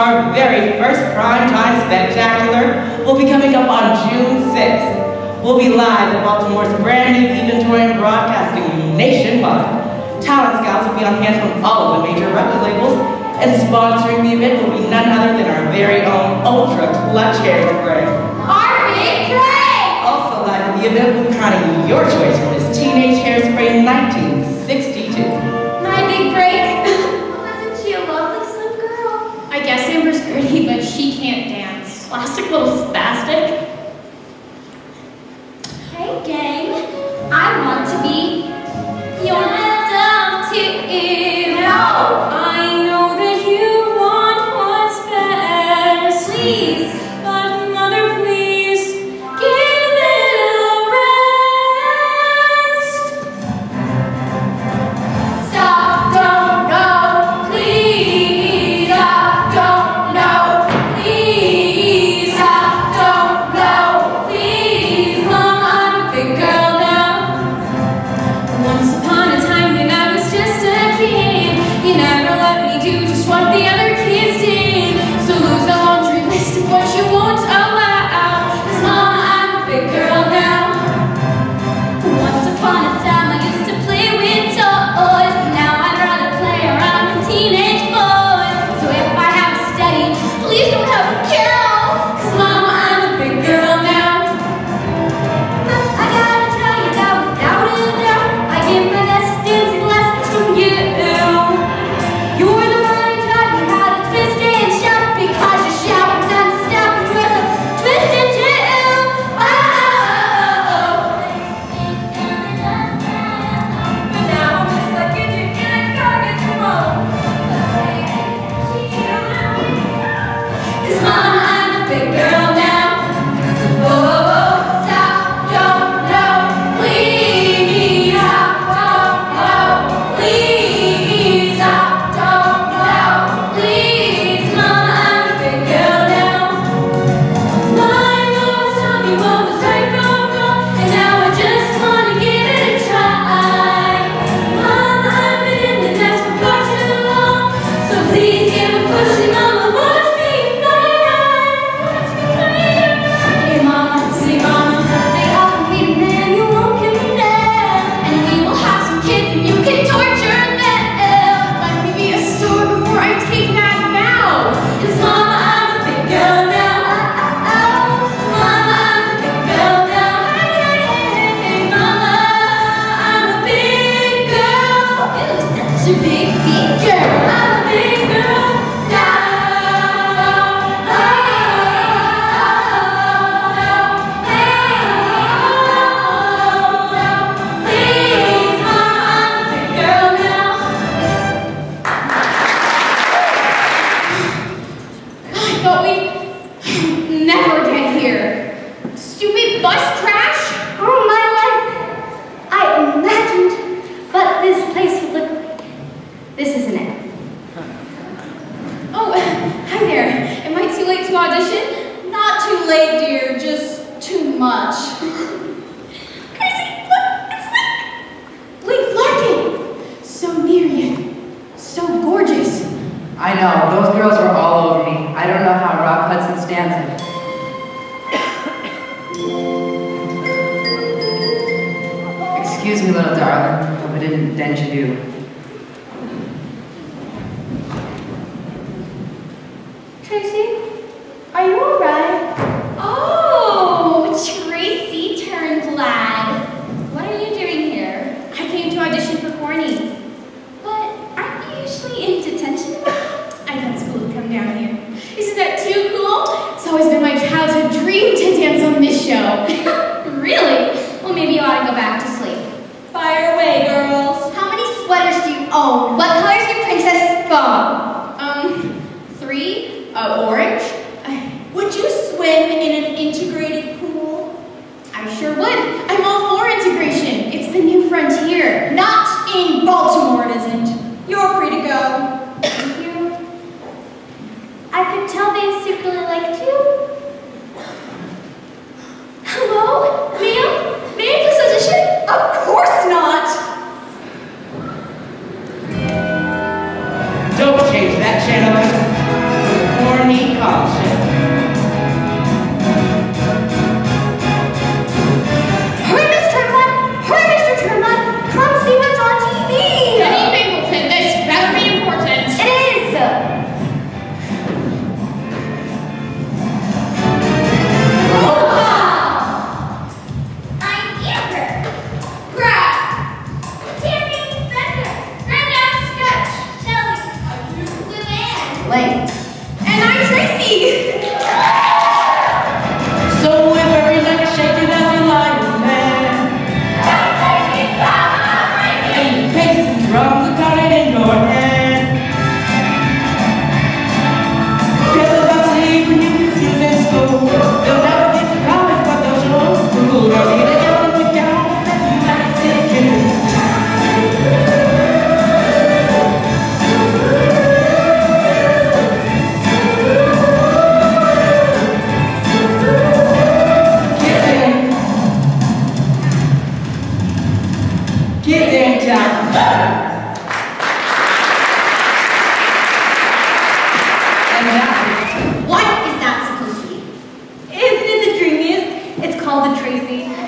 our very first primetime spectacular will be coming up on June 6th. We'll be live at Baltimore's brand new Eventorium broadcasting nationwide. Talent scouts will be on hand from all of the major record labels, and sponsoring the event will be none other than our very own ultra clutch hairspray. Our big! Also live at the event will be crowning your choice from this teenage hairspray 1960. plastic, little spastic, here. But it didn't then you do. Uh, orange, would you swim in an integrated pool? I sure would. I'm all for integration. It's the new frontier. Not in Baltimore, it isn't. Called the Tracy.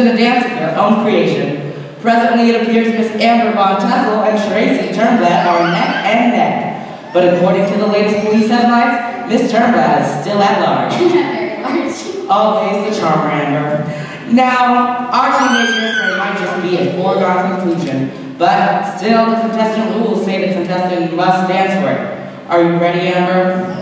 in a dance of their own creation. Presently, it appears Miss Amber Von Tussle and Tracy Turnblad are neck and neck. But according to the latest police headlines, Miss Turnblad is still at large. Always the charmer, Amber. Now, our teenage might just be a foregone conclusion, but still the contestant rules say the contestant must dance for it. Are you ready, Amber?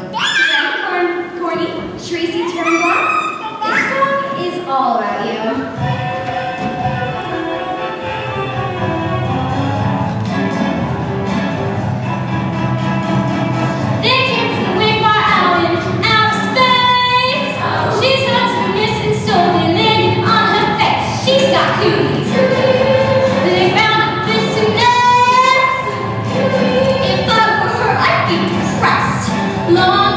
Lord.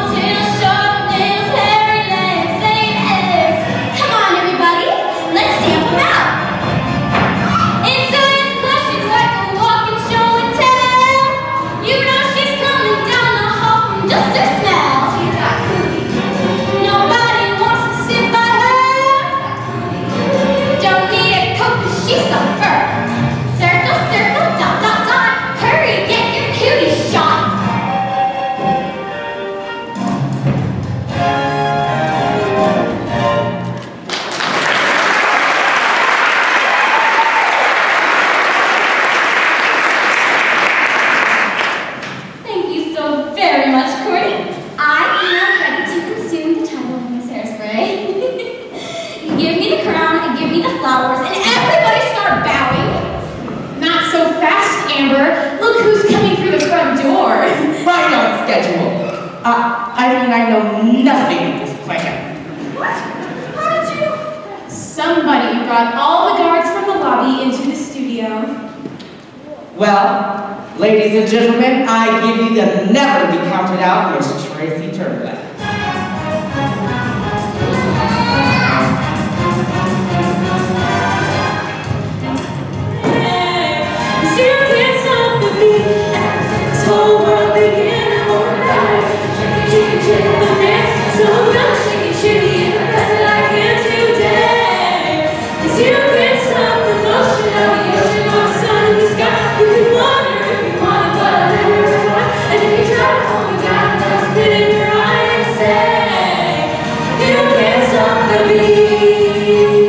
and gentlemen, I give you the never be counted out for Tracy Turnblad. you.